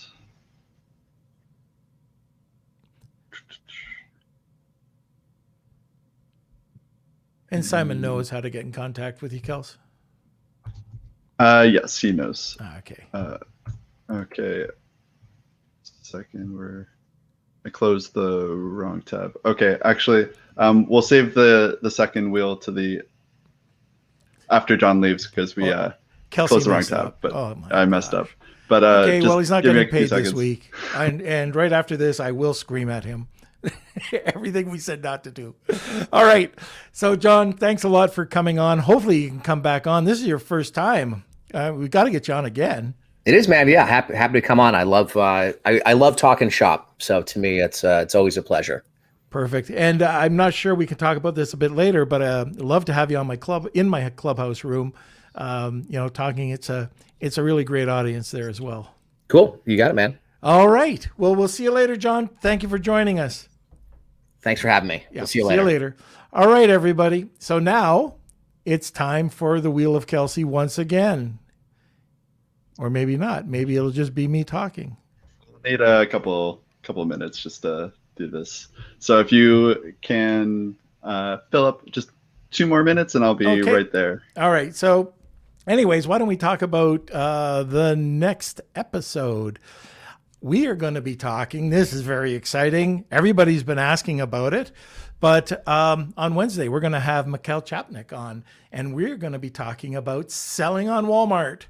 And Simon knows how to get in contact with you, Kels? Uh, yes, he knows. Ah, okay. Uh, okay. Second, we're I closed the wrong tab. Okay, actually, um, we'll save the the second wheel to the after John leaves because we Oh, uh, Kelsey closed the wrong tab. up. But Oh, my I messed gosh. up. But uh, Okay, just well, he's not give me getting a few paid this week, and and right after this, I will scream at him. Everything we said not to do. All right, so John, thanks a lot for coming on. Hopefully, you can come back on. This is your first time. Uh, we got to get you on again. It is, man. Yeah, happy happy to come on. I love uh, I, I love talking shop. So to me, it's uh, it's always a pleasure. Perfect. And uh, I'm not sure we can talk about this a bit later, but uh, love to have you on my club in my clubhouse room. Um, you know, talking. It's a it's a really great audience there as well. Cool. You got it, man. All right. Well, we'll see you later, John. Thank you for joining us. Thanks for having me. Yeah, We'll see you later. later. All right, everybody. So now it's time for the Wheel of Kelsey once again. Or maybe not. Maybe it'll just be me talking. Need a couple couple of minutes just to do this. So if you can uh, fill up just two more minutes, and I'll be Okay. right there. All right. So, anyways, why don't we talk about uh, the next episode? We are going to be talking. This is very exciting. Everybody's been asking about it. But um, on Wednesday, we're going to have Mikhail Chapnik on, and we're going to be talking about selling on Walmart.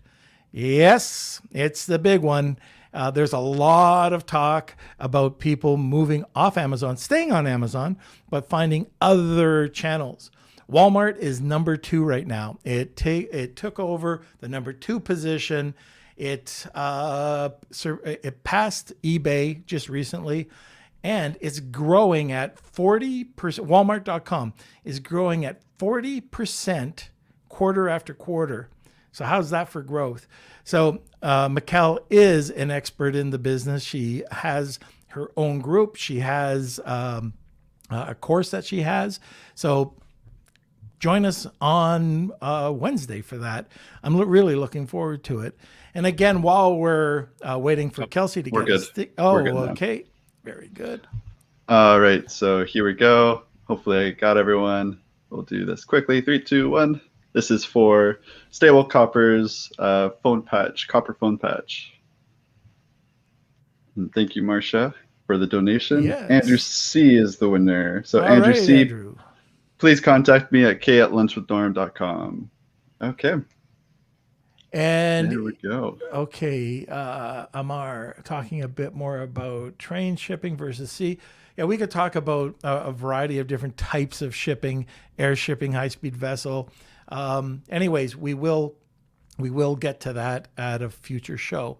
Yes, it's the big one. Uh, there's a lot of talk about people moving off Amazon, staying on Amazon, but finding other channels. Walmart is number two right now. It it took over the number two position. It uh, it passed eBay just recently, and it's growing at forty percent. Walmart.com is growing at forty percent quarter after quarter. So how's that for growth? So uh, Mikkel is an expert in the business. She has her own group. She has um, a course that she has. So join us on uh, Wednesday for that. I'm lo- really looking forward to it. And again, while we're uh, waiting for Kelsey to We're get good. stick. Oh, good okay. Very good. All right, so here we go. Hopefully, I got everyone. We'll do this quickly. Three, two, one. This is for Stable Copper's uh, phone patch, copper phone patch. And thank you, Marcia, for the donation. Yes. Andrew C is the winner. So, All Andrew right, C, Andrew. please contact me at k at lunchwithnorm.com. Okay, And there we go. Okay, uh, Amar, talking a bit more about train shipping versus sea. Yeah, we could talk about a, a variety of different types of shipping, air shipping, high speed vessel. Um, anyways, we will we will get to that at a future show.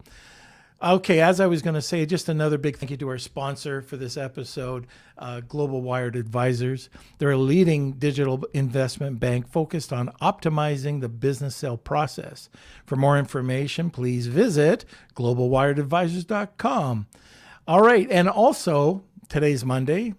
Okay, as I was going to say, just another big thank you to our sponsor for this episode, uh, Global Wired Advisors. They're a leading digital investment bank focused on optimizing the business sale process. For more information, please visit globalwiredadvisors.com. All right, and also today's Monday.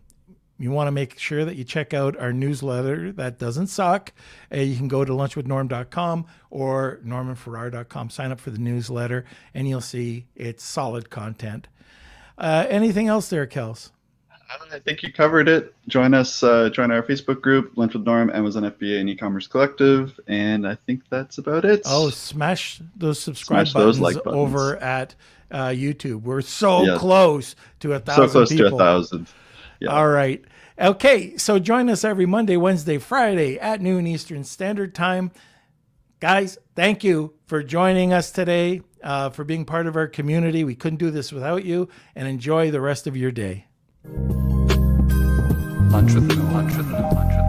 You want to make sure that you check out our newsletter that doesn't suck. Uh, you can go to lunchwithnorm.com or normanfarrar.com. Sign up for the newsletter, and you'll see it's solid content. Uh, anything else there, Kels? I think you covered it. Join us, uh, join our Facebook group, Lunch with Norm, Amazon FBA, and E-commerce Collective, and I think that's about it. Oh, smash those subscribe Smash buttons, those like buttons. over at uh, YouTube. We're so Yes. close to a thousand so close people. to a thousand. Yeah. All right. Okay, so join us every Monday, Wednesday, Friday at noon Eastern Standard Time. Guys, thank you for joining us today, uh, for being part of our community. We couldn't do this without you, and enjoy the rest of your day. Lunch with Norm. Lunch with Norm. Lunch with Norm.